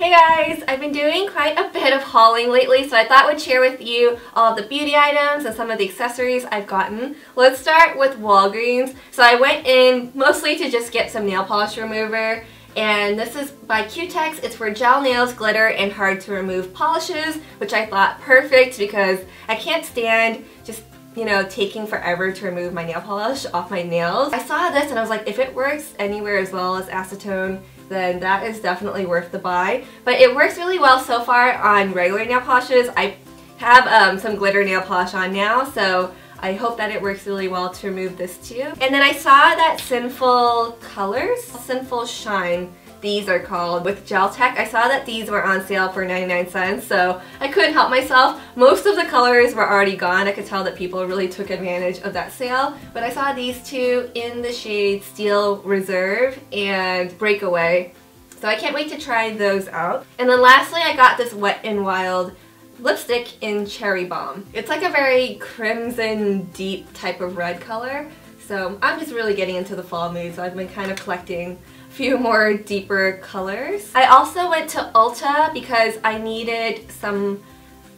Hey guys, I've been doing quite a bit of hauling lately, so I thought I would share with you all of the beauty items and some of the accessories I've gotten. Let's start with Walgreens. So I went in mostly to just get some nail polish remover, and this is by Cutex. It's for gel nails, glitter, and hard to remove polishes, which I thought perfect because I can't stand just you know, taking forever to remove my nail polish off my nails. I saw this and I was like, if it works anywhere as well as acetone, then that is definitely worth the buy. But it works really well so far on regular nail polishes. I have um, some glitter nail polish on now, so I hope that it works really well to remove this too. And then I saw that Sinful Colors, Sinful Shine, these are called with Gel Tech. I saw that these were on sale for 99 cents, so I couldn't help myself. Most of the colors were already gone. I could tell that people really took advantage of that sale, but I saw these two in the shade Steel Reserve and Breakaway. So I can't wait to try those out. And then lastly, I got this Wet n Wild lipstick in Cherry Bomb. It's like a very crimson deep type of red color. So I'm just really getting into the fall mood, so I've been kind of collecting few more deeper colors. I also went to Ulta because I needed some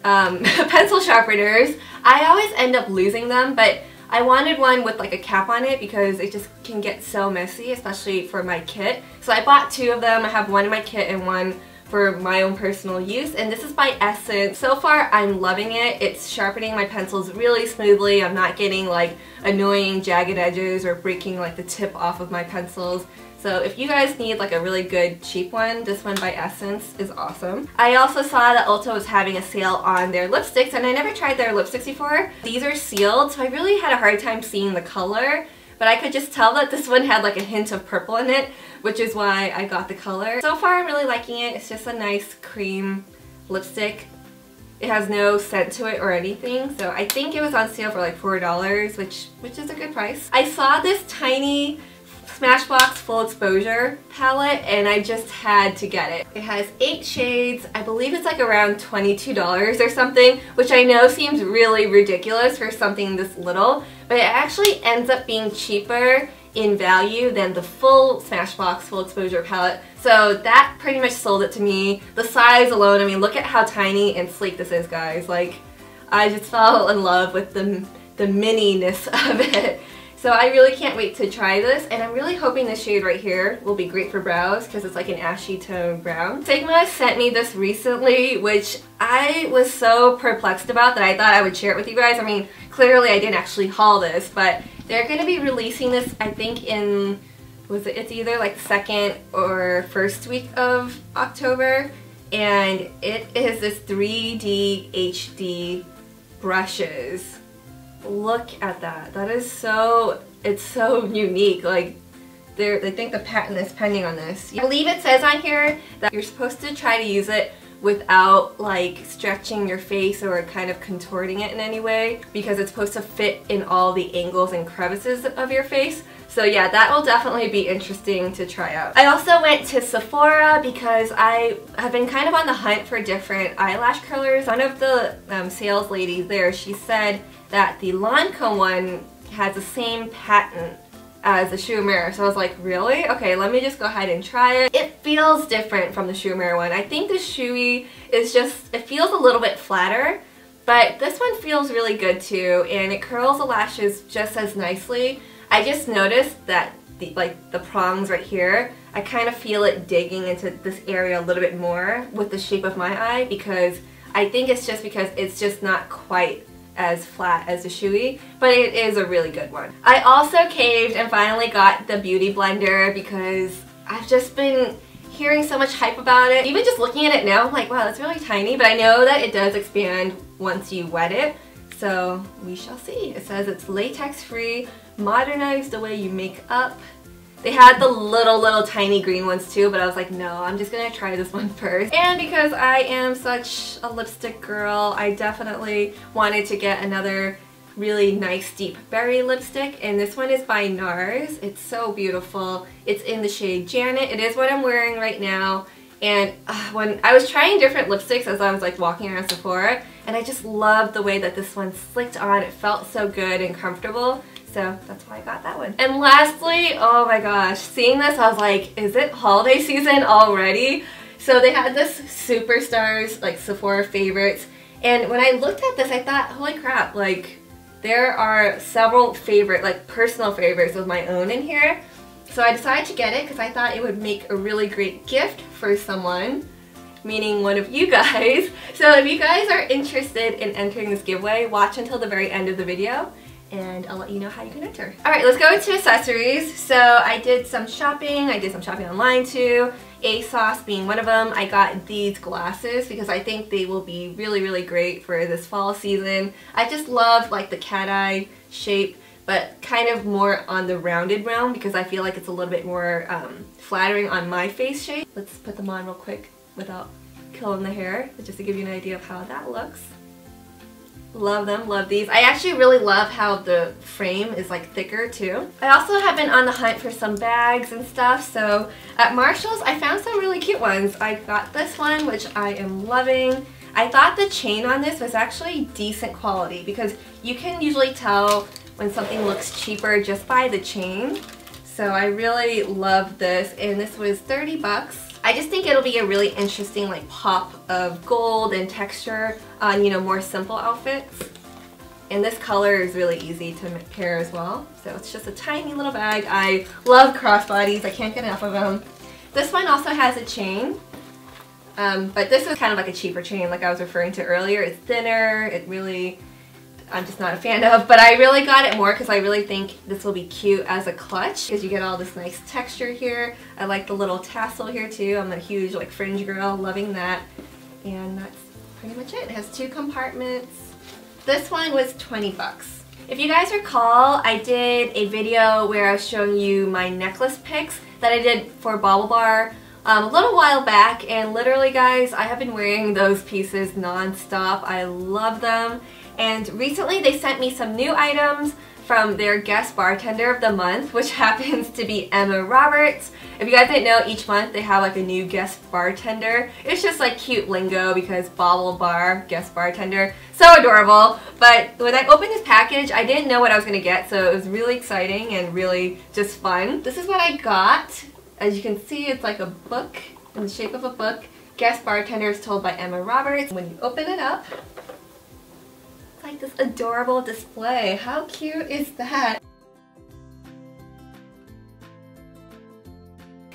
um, pencil sharpeners. I always end up losing them, but I wanted one with like a cap on it because it just can get so messy, especially for my kit. So I bought two of them. I have one in my kit and one for my own personal use and this is by Essence. So far I'm loving it. It's sharpening my pencils really smoothly. I'm not getting like annoying jagged edges or breaking like the tip off of my pencils. So if you guys need like a really good cheap one, this one by Essence is awesome. I also saw that Ulta was having a sale on their lipsticks and I never tried their lipsticks before. These are sealed so I really had a hard time seeing the color but I could just tell that this one had like a hint of purple in it which is why I got the color. So far I'm really liking it. It's just a nice cream lipstick. It has no scent to it or anything, so I think it was on sale for like $4, which, which is a good price. I saw this tiny Smashbox Full Exposure palette and I just had to get it. It has eight shades. I believe it's like around $22 or something, which I know seems really ridiculous for something this little, but it actually ends up being cheaper in value than the full Smashbox Full Exposure palette. So that pretty much sold it to me. The size alone, I mean, look at how tiny and sleek this is, guys. Like, I just fell in love with the, the mininess of it. So I really can't wait to try this and I'm really hoping this shade right here will be great for brows because it's like an ashy tone brown. Sigma sent me this recently which I was so perplexed about that I thought I would share it with you guys. I mean clearly I didn't actually haul this but they're going to be releasing this I think in was it, it's either like second or first week of October and it is this 3D HD brushes Look at that. That is so, it's so unique. Like, they think the patent is pending on this. I believe it says on here that you're supposed to try to use it without like stretching your face or kind of contorting it in any way because it's supposed to fit in all the angles and crevices of your face. So yeah, that will definitely be interesting to try out. I also went to Sephora because I have been kind of on the hunt for different eyelash curlers. One of the um, sales ladies there, she said that the Lancome one has the same patent as the Shu Uemura. So I was like, really? Okay, let me just go ahead and try it. It feels different from the Shu Uemura one. I think the Shui is just, it feels a little bit flatter, but this one feels really good too, and it curls the lashes just as nicely. I just noticed that the, like the prongs right here, I kind of feel it digging into this area a little bit more with the shape of my eye because I think it's just because it's just not quite as flat as the Shui, but it is a really good one. I also caved and finally got the Beauty Blender because I've just been hearing so much hype about it. Even just looking at it now, I'm like, wow, that's really tiny, but I know that it does expand once you wet it, so we shall see. It says it's latex free, modernize the way you make up, they had the little, little tiny green ones too, but I was like, no, I'm just gonna try this one first. And because I am such a lipstick girl, I definitely wanted to get another really nice deep berry lipstick and this one is by NARS. It's so beautiful. It's in the shade Janet. It is what I'm wearing right now and uh, when I was trying different lipsticks as I was like walking around Sephora and I just loved the way that this one slicked on. It felt so good and comfortable. So that's why I got that one. And lastly, oh my gosh, seeing this I was like, is it holiday season already? So they had this superstars, like Sephora favorites. And when I looked at this, I thought, holy crap, like there are several favorite, like personal favorites of my own in here. So I decided to get it because I thought it would make a really great gift for someone, meaning one of you guys. So if you guys are interested in entering this giveaway, watch until the very end of the video and I'll let you know how you can enter. Alright, let's go into accessories. So I did some shopping, I did some shopping online too. ASOS being one of them. I got these glasses because I think they will be really, really great for this fall season. I just love like the cat eye shape but kind of more on the rounded realm because I feel like it's a little bit more um, flattering on my face shape. Let's put them on real quick without killing the hair, just to give you an idea of how that looks. Love them, love these. I actually really love how the frame is like thicker too. I also have been on the hunt for some bags and stuff, so at Marshalls I found some really cute ones. I got this one, which I am loving. I thought the chain on this was actually decent quality because you can usually tell when something looks cheaper just by the chain. So I really love this and this was 30 bucks. I just think it'll be a really interesting like pop of gold and texture on you know more simple outfits. And this color is really easy to pair as well. So it's just a tiny little bag. I love crossbodies. I can't get enough of them. This one also has a chain. Um, but this is kind of like a cheaper chain like I was referring to earlier. It's thinner. It really I'm just not a fan of, but I really got it more because I really think this will be cute as a clutch because you get all this nice texture here. I like the little tassel here too. I'm a huge like fringe girl, loving that. And that's pretty much it. It has two compartments. This one was 20 bucks. If you guys recall, I did a video where I was showing you my necklace picks that I did for BaubleBar um, a little while back and literally guys, I have been wearing those pieces non-stop. I love them and recently they sent me some new items from their guest bartender of the month, which happens to be Emma Roberts. If you guys didn't know, each month they have like a new guest bartender. It's just like cute lingo because BaubleBar, guest bartender. So adorable. But when I opened this package, I didn't know what I was to get, so it was really exciting and really just fun. This is what I got. As you can see, it's like a book in the shape of a book. Guest bartender is told by Emma Roberts. When you open it up, like this adorable display. How cute is that?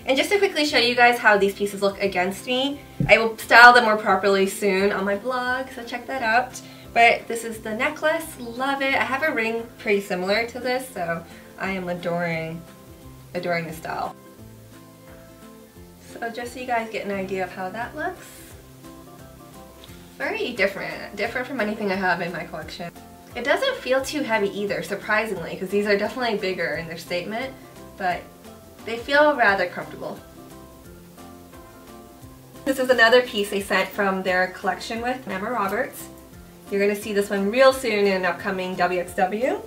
And just to quickly show you guys how these pieces look against me, I will style them more properly soon on my blog, so check that out. But this is the necklace, love it. I have a ring pretty similar to this, so I am adoring, adoring the style. So just so you guys get an idea of how that looks very different. Different from anything I have in my collection. It doesn't feel too heavy either, surprisingly, because these are definitely bigger in their statement, but they feel rather comfortable. This is another piece they sent from their collection with Emma Roberts. You're going to see this one real soon in an upcoming WXW.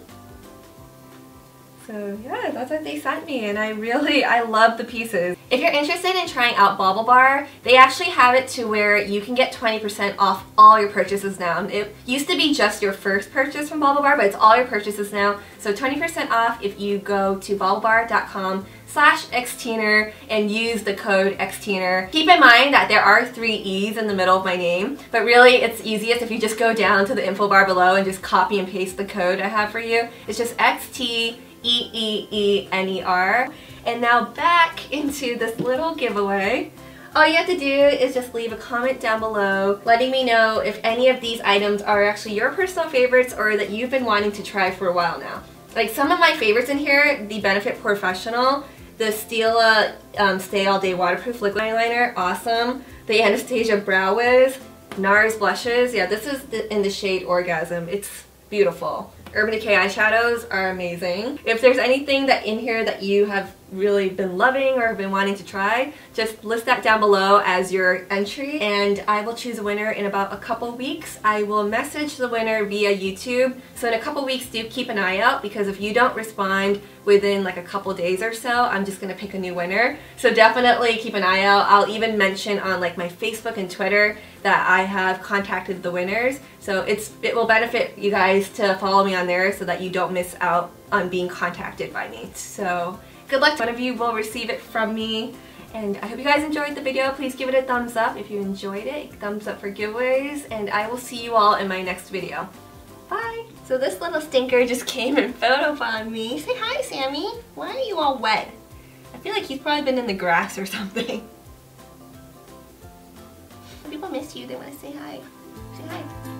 So yeah, that's what they sent me and I really, I love the pieces. If you're interested in trying out Bobble BaubleBar, they actually have it to where you can get 20% off all your purchases now. Um, it used to be just your first purchase from Bobble BaubleBar, but it's all your purchases now. So 20% off if you go to baublebar.com slash xteeener and use the code xteeener. Keep in mind that there are three E's in the middle of my name, but really it's easiest if you just go down to the info bar below and just copy and paste the code I have for you. It's just XT E-E-E-N-E-R. And now back into this little giveaway. All you have to do is just leave a comment down below letting me know if any of these items are actually your personal favorites or that you've been wanting to try for a while now. Like some of my favorites in here, the Benefit Professional, the Stila um, Stay All Day Waterproof Liquid Eyeliner, awesome. The Anastasia Brow Wiz, NARS Blushes, yeah this is the, in the shade Orgasm, it's beautiful. Urban Decay eyeshadows are amazing. If there's anything that in here that you have really been loving or have been wanting to try, just list that down below as your entry and I will choose a winner in about a couple weeks. I will message the winner via YouTube. So in a couple weeks do keep an eye out because if you don't respond within like a couple days or so, I'm just to pick a new winner. So definitely keep an eye out. I'll even mention on like my Facebook and Twitter that I have contacted the winners. So it's it will benefit you guys to follow me on there so that you don't miss out on being contacted by me. So good luck. One of you will receive it from me. And I hope you guys enjoyed the video. Please give it a thumbs up if you enjoyed it. Thumbs up for giveaways. And I will see you all in my next video. Bye! So this little stinker just came and photobombed me. Say hi, Sammy. Why are you all wet? I feel like he's probably been in the grass or something. People miss you. They want to say hi. Say hi.